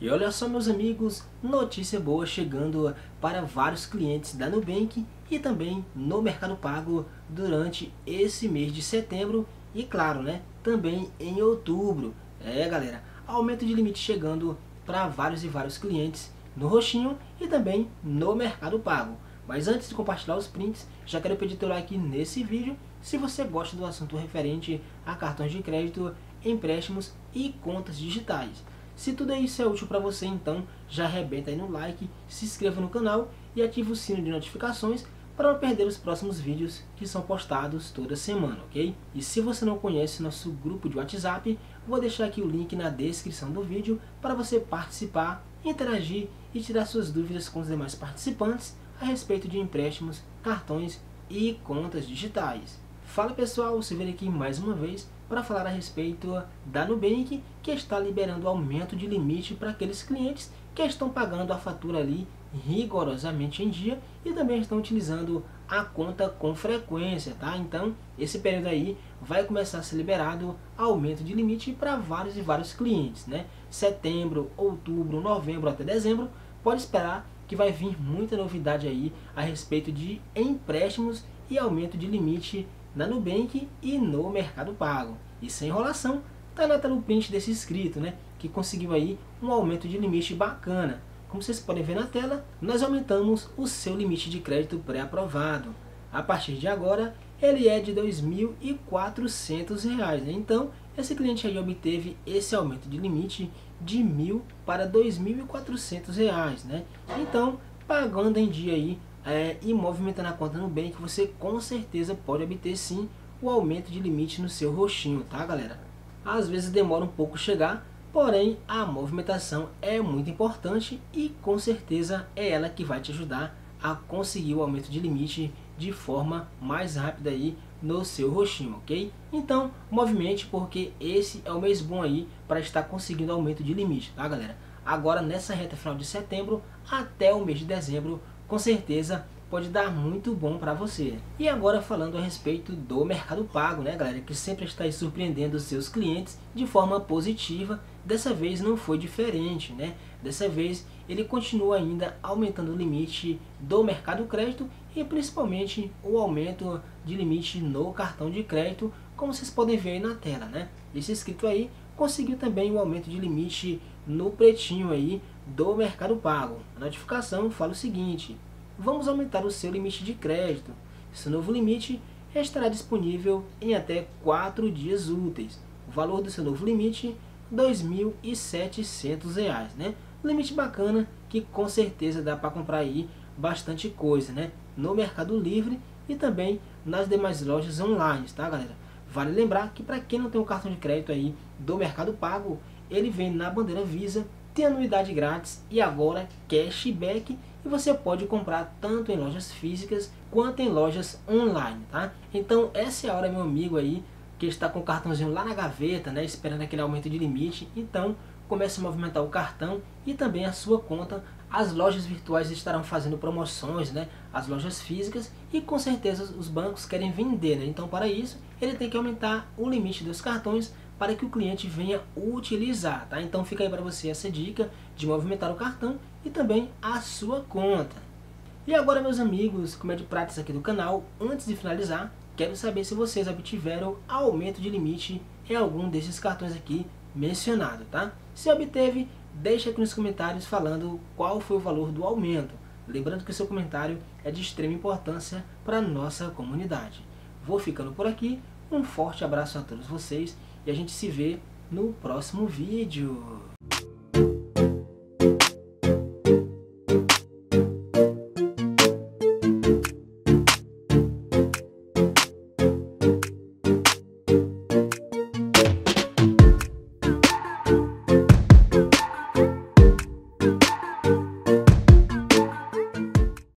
E olha só meus amigos, notícia boa chegando para vários clientes da Nubank e também no Mercado Pago durante esse mês de setembro e claro, né, também em outubro. É galera, aumento de limite chegando para vários e vários clientes no roxinho e também no Mercado Pago. Mas antes de compartilhar os prints, já quero pedir teu like nesse vídeo se você gosta do assunto referente a cartões de crédito, empréstimos e contas digitais. Se tudo isso é útil para você, então já arrebenta aí no like, se inscreva no canal e ative o sino de notificações para não perder os próximos vídeos que são postados toda semana, ok? E se você não conhece nosso grupo de WhatsApp, vou deixar aqui o link na descrição do vídeo para você participar, interagir e tirar suas dúvidas com os demais participantes a respeito de empréstimos, cartões e contas digitais. Fala pessoal, se aqui mais uma vez para falar a respeito da Nubank, que está liberando aumento de limite para aqueles clientes que estão pagando a fatura ali rigorosamente em dia e também estão utilizando a conta com frequência, tá? Então, esse período aí vai começar a ser liberado aumento de limite para vários e vários clientes, né? Setembro, outubro, novembro até dezembro, pode esperar que vai vir muita novidade aí a respeito de empréstimos e aumento de limite na Nubank e no Mercado Pago. E sem enrolação, tá na tela o print desse inscrito, né? Que conseguiu aí um aumento de limite bacana. Como vocês podem ver na tela, nós aumentamos o seu limite de crédito pré-aprovado. A partir de agora, ele é de R$ 2.400. Né? Então, esse cliente aí obteve esse aumento de limite de R$ 1.000 para R$ 2.400. Né? Então, pagando em dia aí é, e movimentando a conta no Nubank, você com certeza pode obter sim o aumento de limite no seu roxinho, tá galera? Às vezes demora um pouco chegar, porém a movimentação é muito importante e com certeza é ela que vai te ajudar a conseguir o aumento de limite de forma mais rápida aí no seu roxinho, ok? Então, movimente porque esse é o mês bom aí para estar conseguindo aumento de limite, tá galera? Agora nessa reta final de setembro até o mês de dezembro com certeza pode dar muito bom para você. E agora falando a respeito do Mercado Pago, né galera, que sempre está surpreendendo seus clientes de forma positiva, dessa vez não foi diferente, né? Dessa vez ele continua ainda aumentando o limite do mercado crédito e principalmente o aumento de limite no cartão de crédito, como vocês podem ver aí na tela, né? Esse inscrito aí conseguiu também o aumento de limite no pretinho aí do Mercado Pago. A notificação fala o seguinte, vamos aumentar o seu limite de crédito. Esse novo limite estará disponível em até 4 dias úteis. O valor do seu novo limite R$ 2.700, né? limite bacana que com certeza dá para comprar aí bastante coisa, né? No Mercado Livre e também nas demais lojas online, tá galera? Vale lembrar que para quem não tem um cartão de crédito aí do Mercado Pago, ele vem na bandeira Visa tem anuidade grátis e agora cashback e você pode comprar tanto em lojas físicas quanto em lojas online, tá? Então essa é a hora, meu amigo aí, que está com o cartãozinho lá na gaveta, né, esperando aquele aumento de limite, então comece a movimentar o cartão e também a sua conta. As lojas virtuais estarão fazendo promoções, né? As lojas físicas e com certeza os bancos querem vender, né? Então para isso ele tem que aumentar o limite dos cartões para que o cliente venha utilizar, tá? Então fica aí para você essa dica de movimentar o cartão e também a sua conta. E agora, meus amigos, como é de prática aqui do canal, antes de finalizar, quero saber se vocês obtiveram aumento de limite em algum desses cartões aqui mencionado, tá? Se obteve, deixa aqui nos comentários falando qual foi o valor do aumento. Lembrando que o seu comentário é de extrema importância para a nossa comunidade. Vou ficando por aqui, um forte abraço a todos vocês e a gente se vê no próximo vídeo.